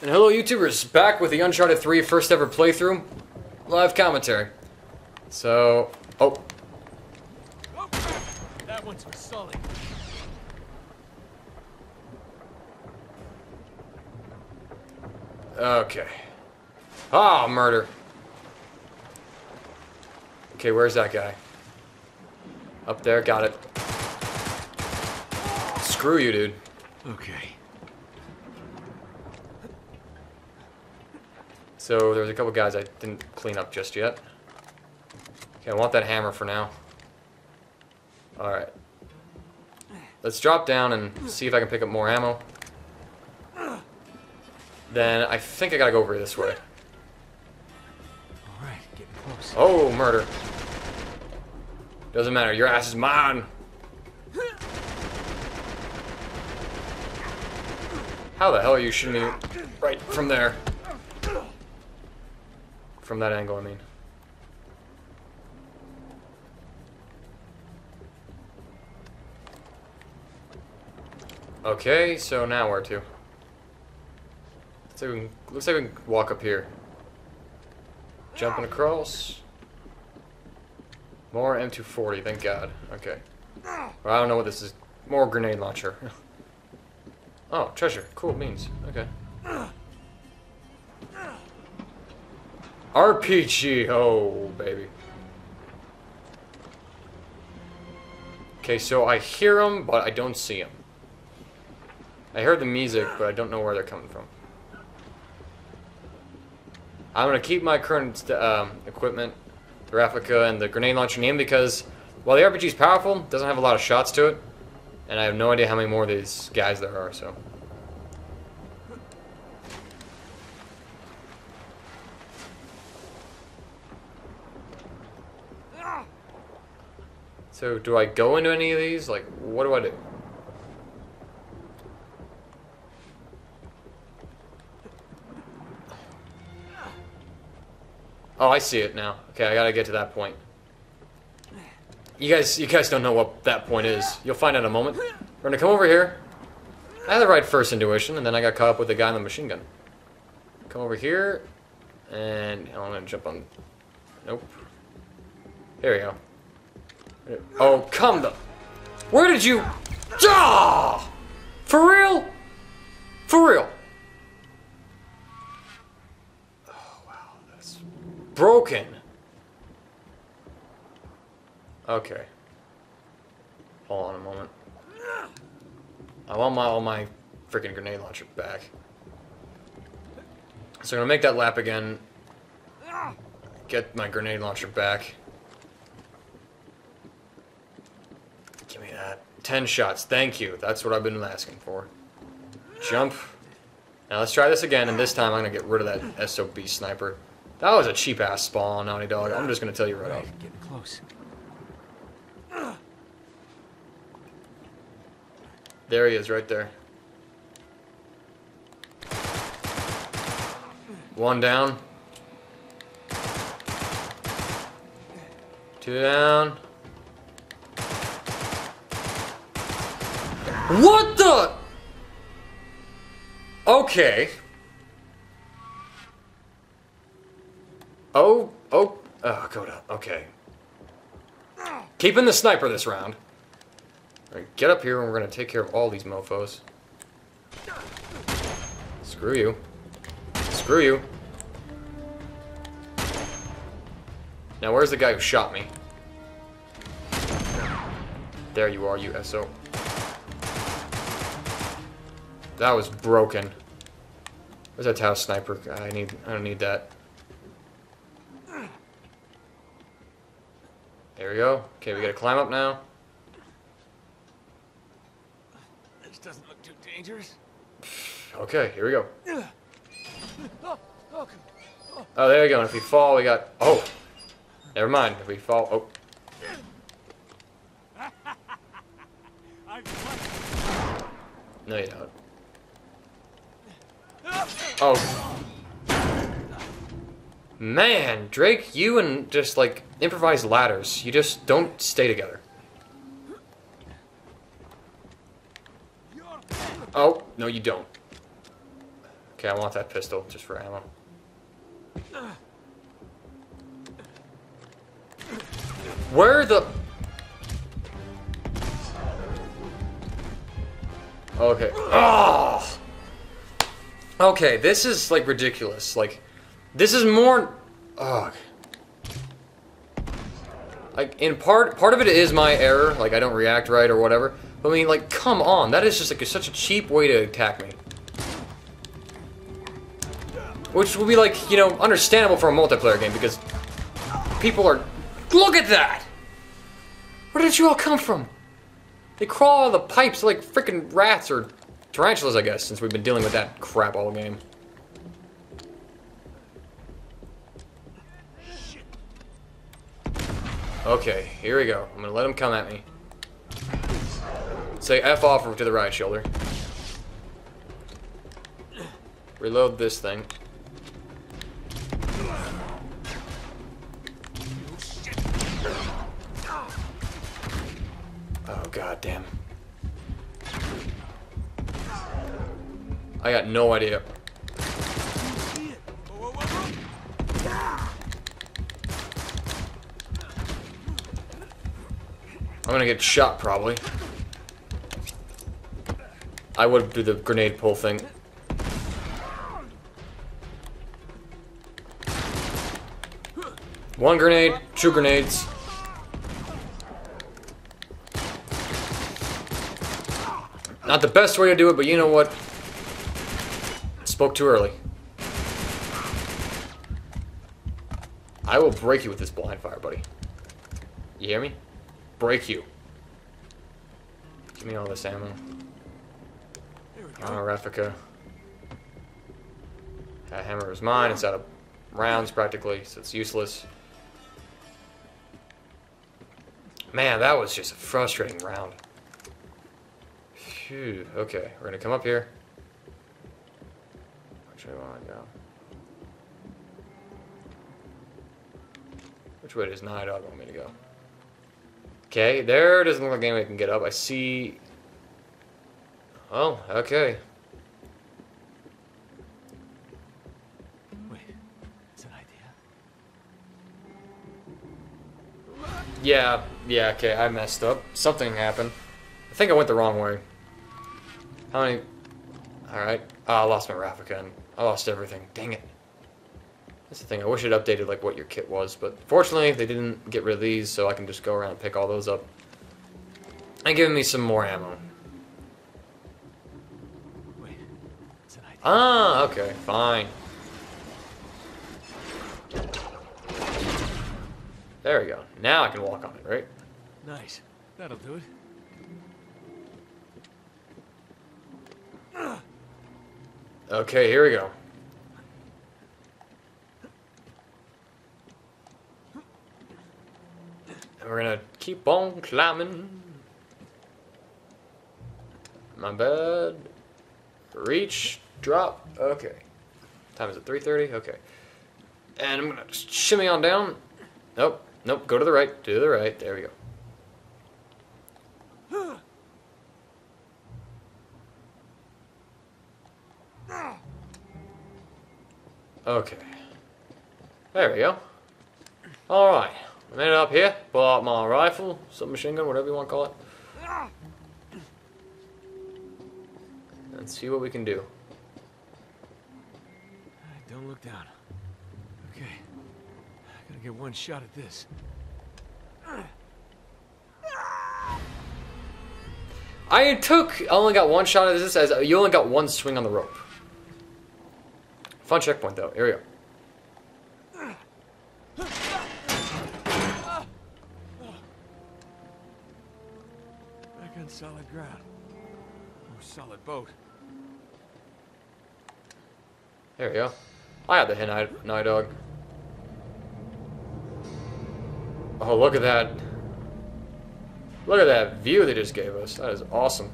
And hello YouTubers, back with the Uncharted 3 first ever playthrough, live commentary. So, oh, That one's for Sully. okay. Ah, murder. Okay, where's that guy? Up there, got it. Screw you, dude. Okay. So there's a couple guys I didn't clean up just yet. Okay, I want that hammer for now. Alright. Let's drop down and see if I can pick up more ammo. Then I think I gotta go over this way. All right, getting close. Oh, murder. Doesn't matter, your ass is mine. How the hell are you shooting me right from there? From that angle, I mean. Okay, so now where to? Looks like can, looks like we can walk up here. Jumping across. More M240, thank God. Okay. Well, I don't know what this is. More grenade launcher. oh, treasure. Cool, beans. Okay. RPG. Oh, baby. Okay, so I hear them, but I don't see them. I heard the music, but I don't know where they're coming from. I'm gonna keep my current um, equipment, the Raffica and the grenade launcher name because while the RPG is powerful, doesn't have a lot of shots to it, and I have no idea how many more of these guys there are. So. So do I go into any of these? Like, what do I do? Oh, I see it now. Okay, I gotta get to that point. You guys, you guys don't know what that point is. You'll find out in a moment. We're gonna come over here. I had the right first intuition, and then I got caught up with the guy in the machine gun. Come over here, and oh, I'm gonna jump on. Nope. Here we go. Oh, come the. Where did you? Ah! For real? For real? Oh wow, that's broken. Okay. Hold on a moment. I want my all my freaking grenade launcher back. So I'm gonna make that lap again. Get my grenade launcher back. Give me that. Ten shots. Thank you. That's what I've been asking for. Jump. Now let's try this again, and this time I'm gonna get rid of that SOB sniper. That was a cheap ass spawn, Naughty Dog. I'm just gonna tell you right off. getting close. There he is, right there. One down. Two down. What the? Okay. Oh, oh, oh, go. Okay. Keeping the sniper this round. Alright, get up here and we're gonna take care of all these mofos. Screw you. Screw you. Now where's the guy who shot me? There you are, you SO. That was broken. Where's that Tau sniper? I need I don't need that. There we go. Okay, we gotta climb up now. This doesn't look too dangerous. Okay, here we go. Oh, oh, Oh, there we go. And if we fall, we got. Oh, never mind. If we fall, oh, no, you don't. Oh, man, Drake, you and just like improvised ladders. You just don't stay together. Oh, no, you don't. Okay, I want that pistol just for ammo. Where the... Okay. Oh! Okay, this is like ridiculous. Like, this is more. Ugh. Like, in part, part of it is my error. Like, I don't react right or whatever. But I mean, like, come on. That is just like such a cheap way to attack me. Which will be like, you know, understandable for a multiplayer game because people are. Look at that! Where did you all come from? They crawl out of the pipes like freaking rats or tarantulas, I guess, since we've been dealing with that crap all game. Okay, here we go. I'm gonna let him come at me. Say F off to the right shoulder. Reload this thing. Oh god damn. I got no idea. I'm gonna get shot probably. I would do the grenade pull thing. One grenade, two grenades. Not the best way to do it, but you know what? Spoke too early. I will break you with this blind fire, buddy. You hear me? Break you. Give me all this ammo. Oh, go. Raffica. That hammer is mine. It's out of rounds practically, so it's useless. Man, that was just a frustrating round. Phew. Okay, we're gonna come up here. Which way do I want to go? Which way does Naughty Dog want me to go? Okay, there doesn't look like anybody can get up. I see. Oh, okay. Wait, it's an idea. Yeah, yeah, okay, I messed up. Something happened. I think I went the wrong way. How many? Alright. Oh, ah, I lost my Raffica and I lost everything. Dang it. That's the thing. I wish it updated like what your kit was, but fortunately they didn't get rid of these, so I can just go around and pick all those up. And giving me some more ammo. Wait, it's an idea. Ah, okay, fine. There we go. Now I can walk on it, right? Nice. That'll do it. Okay, here we go. And we're gonna keep on climbing. My bad. Reach, drop. Okay. Time is it 3:30? Okay. And I'm gonna shimmy on down. Nope, nope. Go to the right. To the right. There we go. Okay. There we go. Alright. I made it up here. Pull out my rifle, submachine gun, whatever you want to call it. And see what we can do. Don't look down. Okay. I gotta get one shot at this. I took, I only got one shot at this as you only got one swing on the rope. Fun checkpoint though. Here we go. Back on solid ground. Oh, solid boat. There we go. I have the hen Naughty Dog. Oh, look at that. Look at that view they just gave us. That is awesome.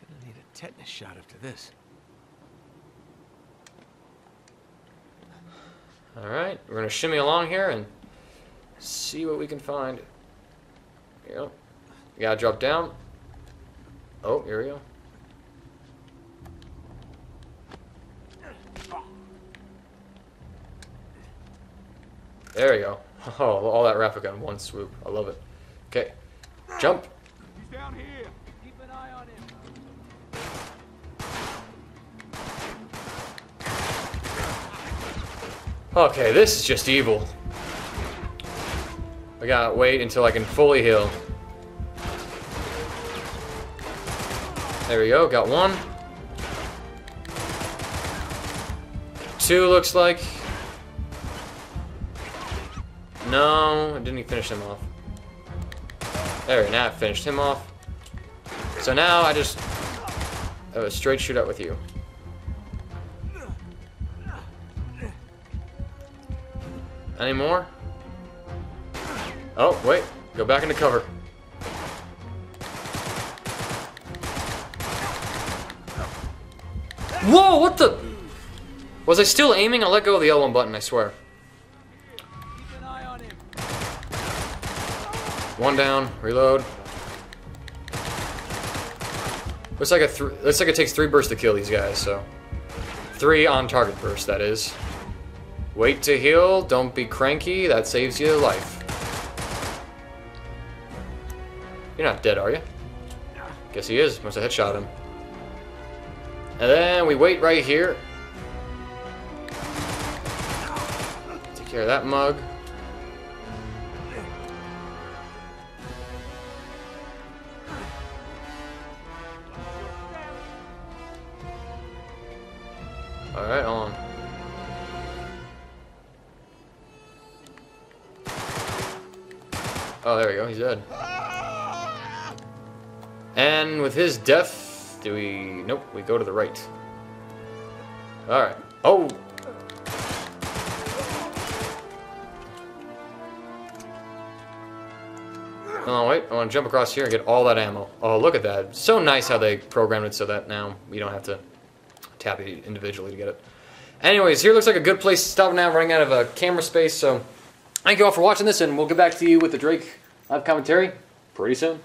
Gonna need a tetanus shot after this. Alright, we're gonna shimmy along here and see what we can find. Here you go. You gotta drop down. Oh, here we go. There we go. Oh, all that rapid gun, one swoop. I love it. Okay. Jump. He's down here. Okay, this is just evil. I gotta wait until I can fully heal. There we go, got one. Two looks like. No, I didn't finish him off. There, now I finished him off. So now I just have a straight shootout with you. Any more? Oh, wait. Go back into cover. Whoa, what the? Was I still aiming? I let go of the L1 button, I swear. One down, reload. Looks like a looks like it takes three bursts to kill these guys, so. Three on target bursts, that is. Wait to heal, don't be cranky, that saves you life. You're not dead, are you? Guess he is, must have headshot him. And then we wait right here. Take care of that mug. Alright, on. Oh, there we go, he's dead. And with his death, do we... Nope, we go to the right. Alright. Oh! Oh, wait, I want to jump across here and get all that ammo. Oh, look at that. So nice how they programmed it so that now we don't have to tap it individually to get it. Anyways, here looks like a good place to stop now. running out of uh, camera space, so thank you all for watching this, and we'll get back to you with the Drake live commentary pretty soon.